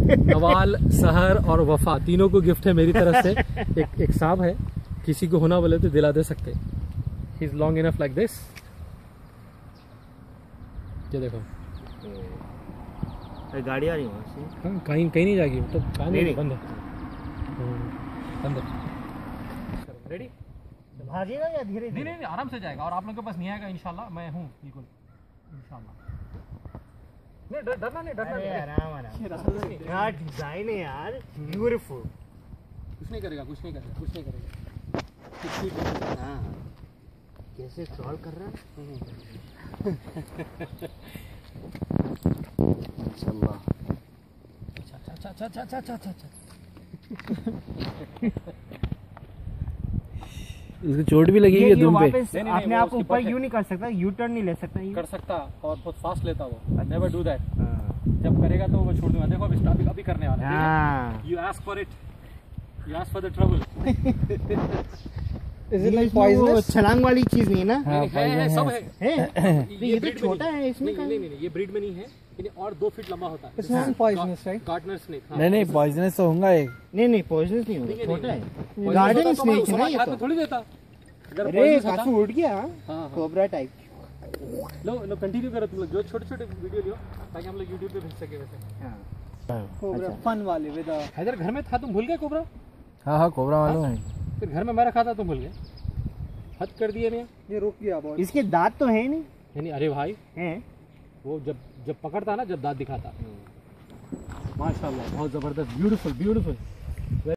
नवाल सहर और वफा तीनों को गिफ्ट है मेरी तरफ़ से। एक एक सांप है किसी को होना बोले तो दिला दे सकते। He is long enough like this ये देखो। गाड़ी आ रही है वहाँ से। हाँ, कहीं कहीं नहीं जाएगी तो कहाँ नहीं, नहीं। बंद है। हम्म, बंद है। रेडी भागेगा या धीरे नहीं नहीं नहीं आराम से जाएगा और आप लोगों के पास नहीं आएगा इंशाल्लाह मैं हूँ बिल्कुल। इंशाल्लाह। नहीं डर- डरना नहीं डरना नहीं। आराम आराम। यार डिज़ाइन है यार? ब्यूटीफुल कुछ नहीं करेगा कुछ नहीं करेगा कुछ नहीं करेगा। हाँ? कैसे क्रॉल कर रहा है? अच्छा अच्छा अच्छा अच्छा अच्छा अच्छा अच्छा। इसको चोट भी लगी है दुम पे? अपने आप ऊपर यू नहीं कर सकता यू टर्न नहीं ले सकता यू। कर सकता और बहुत फास्ट लेता वो। Never do that. जब करेगा तो मैं छोड़ दूँगा। देखो अभी अभी अभी करने वाला है you ask for it you ask for the trouble Is it like poisonous? छलांग वाली चीज़ नहीं है ना? हाँ, है है सब है। है? ये तो छोटा है। इसमें नहीं नहीं ये ब्रीड में नहीं है। और दो फीट लंबा होता है। Right? गार्डनर स्नेक नहीं नहीं पॉइजनस तो होगा एक। नहीं नहीं पॉइजनस नहीं होगा नहीं, छोटा नहीं, है गार्डन स्नेक है ना ये हाथ में तो थोड़ी देता। अरे काफ़ी उठ गया। हाँ, हाँ। कोबरा टाइप लो लो कंटिन्यू करो तुम लोग। जो छोटे छोटे वीडियो लियो ताकि हम लोग यूट्यूब पे भेज सके वैसे। हाँ। Cobra, fun wale with a Haider घर में था तुम भूल गए कोबरा हाँ हाँ कोबरा मालूम है। फिर घर में मैं रखा था तुम भूल गए। हद कर दिए नहीं ये रुक गया बहुत इसके दांत तो है नहीं। यानी अरे भाई। हैं। वो जब जब पकड़ता ना जब दांत दिखाता। माशाल्लाह बहुत ज़बरदस्त ब्यूटीफुल ब्यूटीफुल